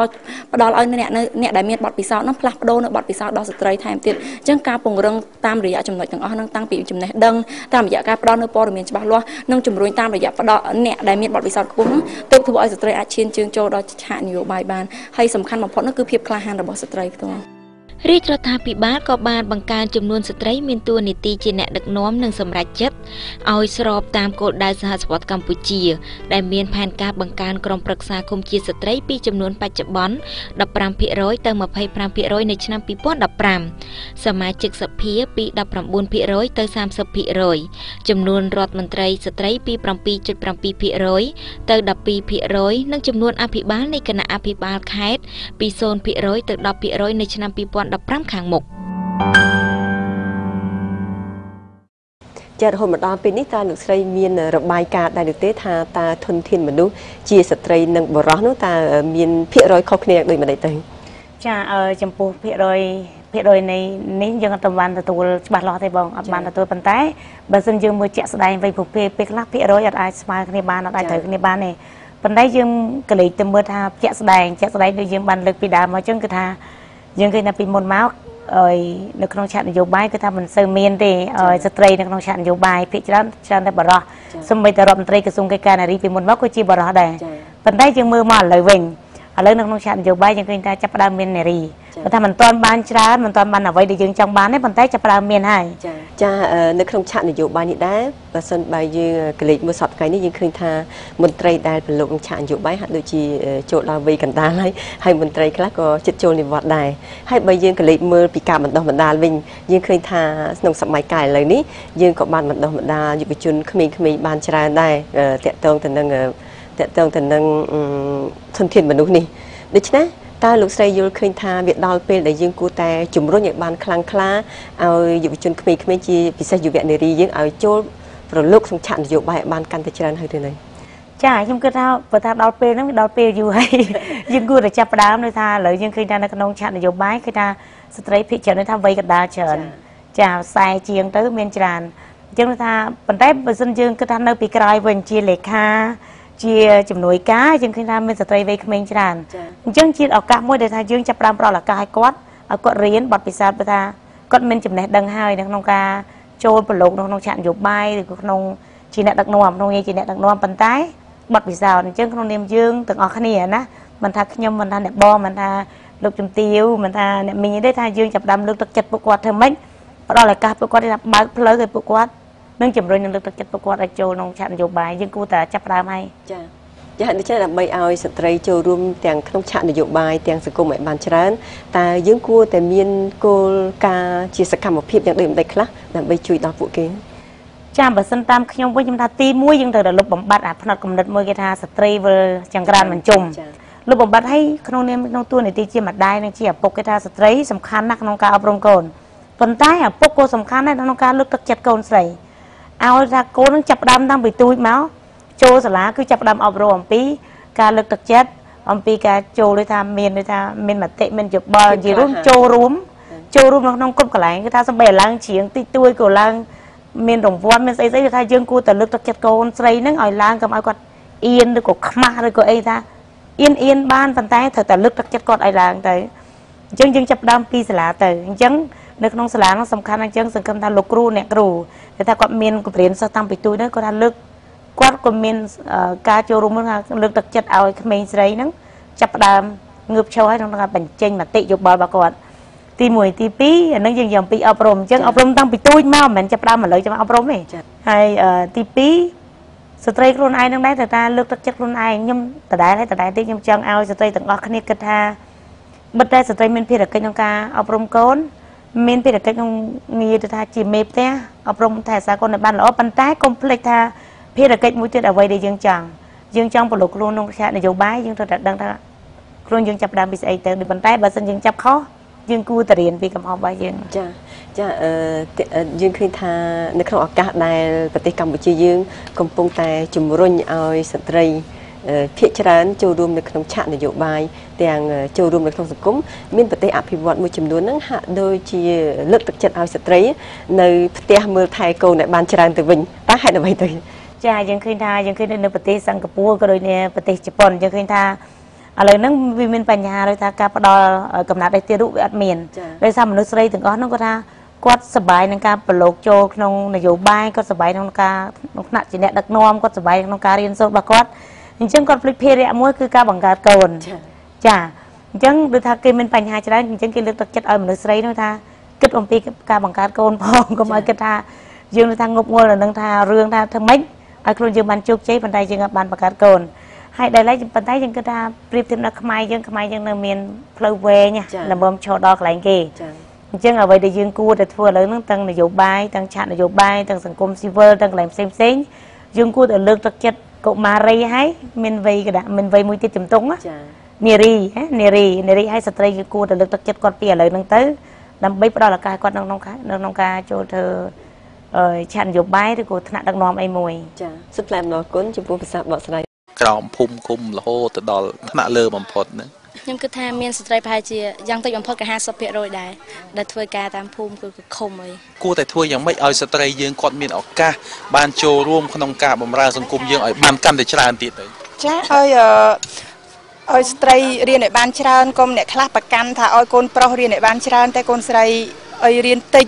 ផ្ដល់ឲ្យអ្នកអ្នកដែលមានបទពិសោធន៍ហ្នឹងផ្លាស់ប្ដូរនៅបទពិសោធន៍ដល់ស្ត្រីថែមទៀតអញ្ចឹងការពង្រឹងតាមរយៈចំណុចទាំងអស់ហ្នឹងតាំងពីចំណេះដឹងតាមរយៈការផ្ដល់នៅព័ត៌មានច្បាស់លាស់និងជំរុញតាមរយៈផ្ដល់អ្នកដែលមានបទពិសោធន៍ខ្ពស់នោះទើបធ្វើឲ្យស្ត្រីអាចឈានជើងចូលដល់ឆាកនយោបាយបានហើយសំខាន់បំផុតនោះគឺភាពក្លាហានរបស់ស្ត្រីផ្ទាល់ រាជរដ្ឋាភិបាលក៏បានបង្កើនចំនួនស្ត្រីមានតួនាទីជាអ្នកដឹកនាំនិងសម្រេចចិត្តឲ្យស្របតាមគោលដៅសហជីពកម្ពុជា ដែលមានផែនការបង្កើនក្រុមប្រឹក្សាគុំជាស្ត្រីពីចំនួនបច្ចុប្បន្ន15%ទៅ25%នៅឆ្នាំ2015សមាជិកសភាពី19%ទៅ30%ចំនួនរដ្ឋមន្ត្រីស្ត្រីពី7.7%ទៅ12%និងចំនួនអភិបាលនៃគណៈអភិបាលខេត្តពី0%ទៅ10%នៅឆ្នាំ2015 2015ខាងមុខចារហូតមកដល់ពេលនេះតើលោកស្រីមានរបាយការណ៍ដែរទេថាតើធនធានមនុស្សជាស្ត្រីនិងបុរសនោះតើមានភាគរយខុសគ្នាដូចម្ដេចទៅចាចំពោះភាគរយភាគរយនៃនេះយើងអត់បានទទួលច្បាស់លាស់ទេបងអត់បានទទួលប៉ុន្តែបើសិនយើងមើលជាក់ស្ដែងវិញពុះពេលខ្លះភាគរយអត់អាចស្មើគ្នាបានអត់អាចត្រូវគ្នាបានទេប៉ុន្តែយើងកលេចទៅមើលថាជាក់ស្ដែងជាក់ស្ដែងដូចយើងបានលើកពីដើមមកអញ្ចឹងគឺថា យើងឃើញថាពីមុនមកអើយនៅក្នុងឆាកនយោបាយគឺថាមិនសូវមានទេអើយស្ត្រីនៅក្នុងឆាកនយោបាយភាគច្រើនច្រើនតែបរោះសម្បីតែរដ្ឋមន្ត្រីក្រសួងកិច្ចការនារីពីមុនមកក៏ជាបរោះដែរប៉ុន្តែយើងមើលមកឥឡូវវិញឥឡូវនៅក្នុងឆាកនយោបាយយើងឃើញថាចាប់ផ្ដើមមាននារី ប៉ុន្តែមិនទាន់បានច្រើនមិនទាន់បានអ្វីដែលយើងចង់បានទេប៉ុន្តែចាប់ផ្ដើមមានហើយចាចានៅក្នុងឆាកនយោបាយនេះដែរបើសិនបើយើងកលេចមើលសប្តាហ៍ថ្ងៃនេះយើងឃើញថាមន្ត្រីដែលប្រឡូកក្នុងឆាកនយោបាយហាក់ដូចជាចូលដល់វ័យកណ្ដាលហើយហើយមន្ត្រីខ្លះក៏ជិតចូលនិវត្តន៍ដែរហើយបើយើងកលេចមើលពីការបណ្ដោះបណ្ដាលវិញយើងឃើញថាក្នុងសម័យកាលឥឡូវនេះយើងក៏បានបណ្ដោះបណ្ដាលយុវជនក្មេងៗបានច្រើនដែរតាក់ទងទៅនឹងតាក់ទងទៅនឹងធនធានមនុស្សនេះដូច្នេះ តើលោកស្រីយល់ឃើញថាវាដល់ពេលដែលយើងគួរតែជំរុញឲ្យបានខ្លាំងក្លាឲ្យយុវជនក្មេងៗជាពិសេសយុវនារីយើងឲ្យចូលប្រឡូកក្នុងឆាកនយោបាយឲ្យបានកាន់តែច្រើនហើយទៅនេះចាខ្ញុំគិតថាបើថាដល់ពេលហ្នឹងវាដល់ពេលយូរហើយយើងគួរតែចាប់ផ្ដើមដោយថាឥឡូវយើងឃើញថានៅក្នុងឆាកនយោបាយគឺថាស្ត្រីភិកច្រើនថាវ័យកណ្ដាលច្រើនចាខ្សែជាងទៅមានច្រើនអញ្ចឹងថាប៉ុន្តែបើសិនយើងគិតថានៅពីក្រោយវិញជាលេខា ជាជំនួយការយើងឃើញថាមានស្ត្រីវ័យក្មេងច្រើនអញ្ចឹងជាឱកាសមួយដែលថាយើងចាប់ផ្ដើមប្រោលឱកាសឲ្យគាត់ឲ្យគាត់រៀនបទពិសោធន៍ថាគាត់មានចំណេះដឹងហើយនៅក្នុងការចូលប្រឡូកនៅក្នុងឆាកនយោបាយឬក៏ក្នុងជាអ្នកដឹកនាំក្នុងនាមជាអ្នកដឹកនាំប៉ុន្តែបទពិសោធន៍អញ្ចឹងក្នុងនាមយើងទាំងអស់គ្នាណាមិនថាខ្ញុំមិនថាអ្នកបងមិនថាលោកជំទាវមិនថាអ្នកមីងទេថាយើងចាប់ផ្ដើមលើកទឹកចិត្តពួកគាត់ធ្វើម៉េចផ្ដល់ឱកាសពួកគាត់ថាបើកផ្លូវឲ្យពួកគាត់ និងជំរុញនឹងលើកទឹកចិត្តប្រកួតឲ្យចូលក្នុងឆាកនយោបាយយើងគួរតែចាប់ផ្ដើមហើយចា៎ចា៎ដូច្នេះដើម្បីឲ្យស្ត្រីចូលរួមទាំងក្នុងឆាកនយោបាយទាំងសង្គមឲ្យបានច្រើនតើយើងគួរតែមានគោលការណ៍ជាសកម្មភាពយ៉ាងដូចម្ដេចខ្លះដើម្បីជួយដល់ពួកគេចាបើសិនតាមខ្ញុំវិញខ្ញុំថាទី1យើងត្រូវតែលុបបំបាត់អាផ្នែកកំណត់មួយគេថាស្ត្រីវិលចង្ក្រានមិនជុំលុបបំបាត់ឲ្យក្នុងនាមក្នុងតួនាទីជាម្ដាយនិងជាឪពុកគេថាស្ត្រីសំខាន់ណាស់ក្នុងការអប់រំកូនប៉ុន្តែឪពុកក៏សំខាន់ដែរក្នុងការលើកទឹកចិត្តកូនស្រី ឲ្យថាកូននឹងចាប់ផ្ដើមតាំងពីទូចមកចូលសាលាគឺចាប់ផ្ដើមអប់រំអំពីការលើកទឹកចិត្តអំពីការចូលដូចថាមានដូចថាមានមតិមានយោបល់និយាយរួមចូលរួមចូលរួមនៅក្នុងគ្រប់កន្លែងគឺថាសំបីឡើងជ្រៀងតិចតួចក៏ឡើងមានរង្វាន់មានស្អីស្អីគឺថាយើងគួរតែលើកទឹកចិត្តកូនស្រីហ្នឹងឲ្យឡើងកុំឲ្យគាត់អៀនឬក៏ខ្មាស់ឬក៏អីថាអៀនអៀនបានប៉ុន្តែត្រូវតែលើកទឹកចិត្តគាត់ឲ្យឡើងទៅអញ្ចឹងយើងចាប់ផ្ដើមពីសាលាទៅអញ្ចឹង នៅក្នុងសាលានោះសំខាន់អញ្ចឹងសង្ឃឹមថាលោកគ្រូអ្នកគ្រូគេថាគាត់មានគម្រាមសិស្សតាំងពីទូចហ្នឹងគាត់ថាលើកគាត់ក៏មានការចូលរួមថាលើកទឹកចិត្តឲ្យក្មេងស្រីហ្នឹងចាប់ផ្ដើមងើបឈរឲ្យក្នុងការបញ្ចេញមតិយោបល់របស់គាត់ទី1ទី2អានឹងយើងនិយាយអំពីអប់រំអញ្ចឹងអប់រំតាំងពីទូចមកមិនមែនចាប់ផ្ដើមឥឡូវចាំអប់រំទេហើយទី2ស្ត្រីខ្លួនឯងនឹងដែរតែថាលើកទឹកចិត្តខ្លួនឯងខ្ញុំដដែលហើយដដែលតិចខ្ញុំចង់ឲ្យស្ត្រីទាំងអស់គ្នាគិតថាបិទតែស្ត្រីមានភារកិច្ចក្នុងការអប់រំកូន មានភារកិច្ចក្នុងងារទៅថាជាមេផ្ទះអប់រំថែរក្សាកូនឲ្យបានល្អប៉ុន្តែកុំភ្លេចថាភារកិច្ចមួយទៀតអ្វីដែលយើងចង់យើងចង់ប្រឡូកខ្លួនក្នុងឆាកនយោបាយយើងត្រូវតែដឹងថាខ្លួនយើងចាប់ដើមពីស្អីទៅប៉ុន្តែបើសិនយើងចាប់ខុសយើងគួរតែរៀនពីកំហុសរបស់យើងចាចាអឺយើងឃើញថានៅក្នុងឱកាសដែលប្រទេសកម្ពុជាយើង កំពុងតែជំរុញឲ្យស្ត្រី ភាគច្រើនចូលរួមនៅក្នុងឆាកនយោបាយទាំងចូលរួមនៅក្នុងសង្គមមានប្រទេសអភិវឌ្ឍមួយចំនួនហ្នឹងហាក់ដូចជាលើកទឹកចិត្តឲ្យស្ត្រី នៅផ្ទះមើលថែកូនឲ្យបានច្រើនទៅវិញតើហេតុអ្វីទៅចាយើងឃើញថាយើងឃើញនៅប្រទេសសិង្ហបុរីក៏ដូចនៅប្រទេសជប៉ុនយើងឃើញថាឥឡូវហ្នឹងវាមានបញ្ហាដោយថាការផ្ដល់កំណត់ឯទារុវាអត់មានដោយសារមនុស្សស្រីទាំងអស់ហ្នឹងគាត់ថាគាត់សប្បាយនឹងការប្រឡូកចូលក្នុងនយោបាយគាត់សប្បាយក្នុងការក្នុងថ្នាក់ជាអ្នកដឹកនាំគាត់សប្បាយក្នុងការរៀនសូត្ររបស់គាត់ អញ្ចឹងគាត់ភ្លេចភារៈមួយគឺការបង្កើតកូនចាអញ្ចឹងដូចថាគេមានបញ្ហាច្រើនអញ្ចឹងគេលើកទឹកចិត្តឲ្យមនុស្សស្រីនោះថាគិតអំពីការបង្កើតកូនផងកុំឲ្យគិតថាយើងថាងប់ងល់នៅនឹងថារឿងថាធ្វើម៉េចឲ្យខ្លួនយើងបានជោគជ័យប៉ុន្តែយើងបានបង្កើតកូនហើយដែលឡែកប៉ុន្តែយើងគិតថាប្រៀបធៀបដល់ខ្មែរយើងខ្មែរយើងនៅមានផ្លូវវែងល្មមឈរដល់កន្លែងគេអញ្ចឹងអ្វីដែលយើងគួរតែធ្វើឥឡូវហ្នឹងទាំងនយោបាយទាំងឆាកនយោបាយទាំងសង្គមស៊ីវិលទាំងកន្លែងផ្សេងផ្សេងយើងគួរតែលើកទឹកចិត្ត កុមារីហើយមានវ័យកដាក់មានវ័យមួយទៀតជំទង់ណានារីនារីនារីហើយស្ត្រីគឺគួរតែលើកទឹកចិត្តគាត់ពីឥឡូវហ្នឹងទៅដើម្បីផ្ដល់ឱកាសគាត់នៅក្នុងការនៅក្នុងការចូលធ្វើឆាននយោបាយឬក៏ថ្នាក់ដឹកនាំអីមួយចាសុទ្ធតែអំណរគុណចំពោះភាសាបកស្រាយក្រោមភូមិគុំរហូតទៅដល់ថ្នាក់លើបំផុតហ្នឹង ខ្ញុំគិតថាមានស្ត្រីប្រហែលជាយ៉ាងតិចបំផុតក៏50%ដែរដែលធ្វើការតាមភូមិគឺឃុំអីគួរតែធ្វើយ៉ាងម៉េចឲ្យស្ត្រីយើងគាត់មានឱកាសបានចូលរួមក្នុងការបម្រើសង្គមយើងឲ្យបានកាន់តែច្រើនទៀតទៅចាឲ្យឲ្យស្ត្រីរៀនឲ្យបានច្រើនកុំអ្នកខ្លះប្រកាន់ថាឲ្យកូនប្រុសរៀនឲ្យបានច្រើនតែកូនស្រីឲ្យរៀនតិច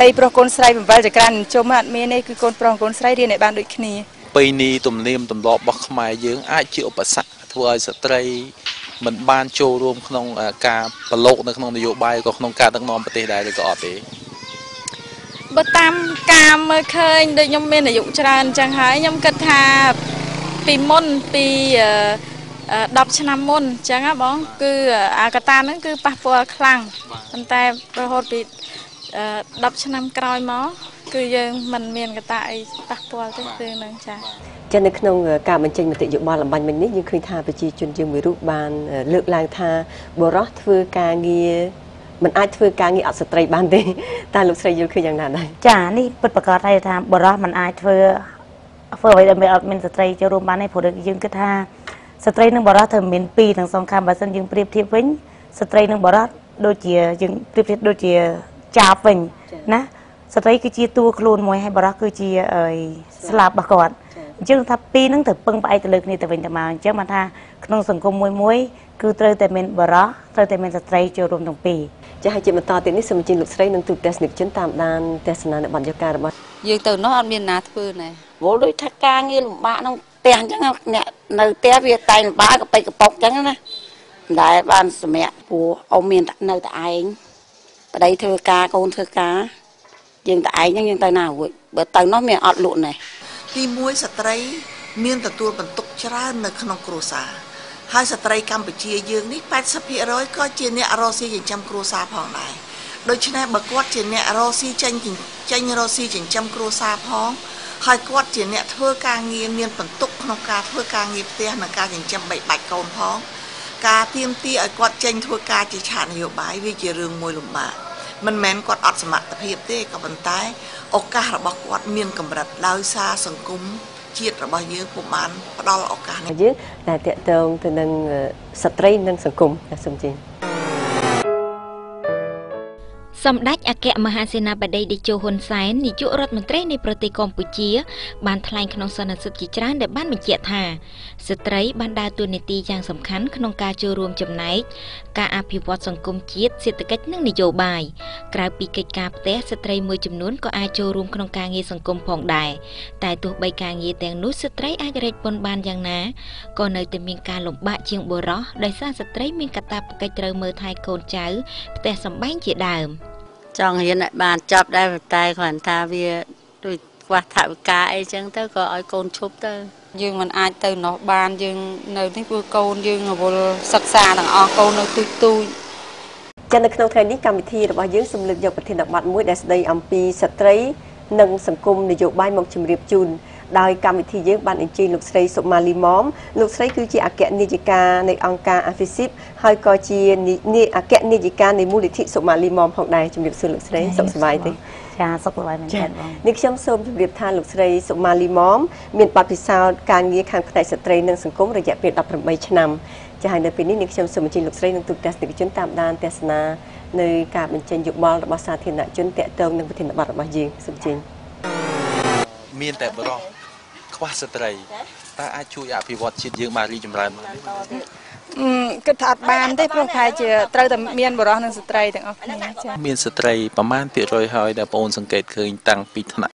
អីប្រុសកូនស្រីបង្វិលចក្រានជុំអត់មានទេគឺកូនប្រុសកូនស្រីរៀនឲ្យបានដូចគ្នាពេលនេះទំនៀមទម្លាប់របស់ខ្មែរយើងអាចជាឧបសគ្គធ្វើឲ្យស្ត្រី មិនបានចូលរួមក្នុងការប្រឡូកនៅក្នុងនយោបាយក៏ក្នុងការដឹកនាំប្រទេសដែរឬក៏អត់ទេបើតាមការមើលឃើញដូចខ្ញុំមានអាយុច្រើនអញ្ចឹងហើយខ្ញុំគិតថាពីមុនពី10ឆ្នាំមុនអញ្ចឹងណាបង គឺអាកតាហ្នឹងគឺប៉ះពាល់ខ្លាំងប៉ុន្តែរហូតពី10ឆ្នាំក្រោយមក គឺយើងមិនមានកតាអីប៉ះពាល់ទេគឺនឹងចាចឹងនៅក្នុងការបញ្ចេញមតិយោបល់លំបាញ់មិញនេះយើងឃើញថាប្រជាជនយើងមួយរូបបានលើកឡើងថាបរោះធ្វើការងារមិនអាចធ្វើការងារអត់ស្ត្រីបានទេតើលោកស្រីយល់ឃើញយ៉ាងណាដែរចានេះពិតប្រាកដហើយថាបរោះមិនអាចធ្វើធ្វើអ្វីដែលអត់មានស្ត្រីចូលរួមបានទេព្រោះយើងគិតថាស្ត្រីនិងបរោះត្រូវមានពីរទាំងសងខាងបើសិនយើងប្រៀបធៀបវិញស្ត្រីនិងបរោះដូចជាយើងប្រៀបធៀបដូចជាចាបវិញណា ស្ត្រីគឺជាតួខ្លួនមួយហើយបរោះគឺជាស្លាប់របស់គាត់អញ្ចឹងថាពីរហ្នឹងត្រូវពឹងផ្អែកទៅលើគ្នាទៅវិញទៅមកអញ្ចឹងបានថាក្នុងសង្គមមួយមួយគឺត្រូវតែមានបរោះត្រូវតែមានស្ត្រីចូលរួមទាំងពីរចាស់ហើយជាបន្តទៀតនេះសូមអញ្ជើញលោកស្រីនិងទូទេសនិកជនតាមដានទស្សនានៅបញ្ញការរបស់យើងទៅនោះអត់មានណាធ្វើណែវល់ដូចថាការងារលំបាកក្នុងផ្ទះអញ្ចឹងអ្នកនៅផ្ទះវាតែលំបាកកប៉ិកកប៉ុកអញ្ចឹងណាមិនដែលបានសម្រាប់ព្រោះអ៊ំមាននៅតែឯងប្តីធ្វើការកូនធ្វើការ យើងតែឯងហ្នឹងយើងទៅណារួចបើទៅនោះមានអត់លក់ណែទី1ស្ត្រីមានទទួលបន្ទុកច្រើននៅក្នុងគ្រួសារហើយស្ត្រីកម្ពុជាយើងនេះ80%ក៏ជាអ្នករកស៊ីចិញ្ចឹមគ្រួសារផងដែរដូច្នេះបើគាត់ជាអ្នករកស៊ីចេញចេញរកស៊ីចិញ្ចឹមគ្រួសារផងហើយគាត់ជាអ្នកធ្វើការងារមានបន្ទុកក្នុងការធ្វើការងារផ្ទះនិងការចិញ្ចឹមបីបាច់កូនផងការទៀមទីឲ្យគាត់ចេញធ្វើការជាឆាកនយោបាយវាជារឿងមួយលំបាក មិនមែនគាត់អត់សមត្ថភាពទេក៏ប៉ុន្តែឱកាសរបស់គាត់មានកម្រិតដោយសារសង្គមជាតិរបស់យើងពុំបានផ្ដល់ឱកាសនេះយើងតែតកតងទៅនឹងស្ត្រីនិងសង្គមសូមជឿ សម្ដេចអគ្គមហាសេនាបតីតេជោហ៊ុនសែននាយករដ្ឋមន្ត្រីនៃប្រទេសកម្ពុជា បានថ្លែងក្នុងសន្និសីទជាច្រើនដែលបានបញ្ជាក់ថាស្ត្រីបានដើរតួនាទីយ៉ាងសំខាន់ក្នុងការចូលរួមចំណែកការអភិវឌ្ឍសង្គមជាតិសេដ្ឋកិច្ចនិងនយោបាយក្រៅពីកិច្ចការផ្ទះស្ត្រីមួយចំនួនក៏អាចចូលរួមក្នុងការងារសង្គមផងដែរតែទោះបីការងារទាំងនោះស្ត្រីអាចរែកពុនបានយ៉ាងណាក៏នៅតែមានការលំបាកជាងបុរសដោយសារស្ត្រីមានកាតព្វកិច្ចត្រូវមើលថែកូនចៅផ្ទះសម្បែងជាដើម។ ចង់រៀនឲ្យបានចប់ដែរតែគ្រាន់ថាវាដូចខ្វះថវិកាអីចឹងទៅក៏ឲ្យកូនឈប់ទៅយើងមិនអាចទៅនោះបានយើងនៅនេះព្រោះកូនយើងរវល់សិក្សាទាំងអស់កូននៅទូចទូចចានៅក្នុងថ្ងៃនេះកម្មវិធីរបស់យើងសម្លឹកយកប្រធានបទមួយដែលស្ដីអំពីស្ត្រីនិងសង្គមនយោបាយមកជម្រាបជូន ដោយកម្មវិធីយើងបានអញ្ជើញលោកស្រីសុមាលីម៉មលោកស្រីគឺជាអគ្គនាយិកានៃអង្គការ AFISIP ហើយក៏ជាអគ្គនាយិកានៃមូលនិធិសុមាលីម៉មផងដែរជំរាបសួរលោកស្រីសុខសប្បាយទេចាសុខសប្បាយមែនទេបងនេះខ្ញុំសូមជម្រាបថាលោកស្រីសុមាលីម៉មមានបទពិសោធន៍ការងារខាងផ្នែកស្ត្រីនិងសង្គមរយៈពេល18ឆ្នាំចាហើយនៅពេលនេះនេះខ្ញុំសូមអញ្ជើញលោកស្រីនិងទូតទស្សនិកជនតាមដានទស្សនានៅការបញ្ចេញយោបល់របស់សាធារណជនតាក់ទងនឹងប្រធានបទរបស់យើងសូមអញ្ជើញមានតែបរោះ ខ្វះស្ត្រីតើអាចជួយអភិវឌ្ឍជាតិយើងបានរីចម្រើនបានគិតថាអត់បានទេព្រោះថាជាត្រូវតែមានបរិសុទ្ធនិងស្ត្រីទាំងអស់គ្នាចា៎មានស្ត្រីប្រមាណភាគរយហើយដែលបងអូនសង្កេតឃើញតាំងពីថ្នាក់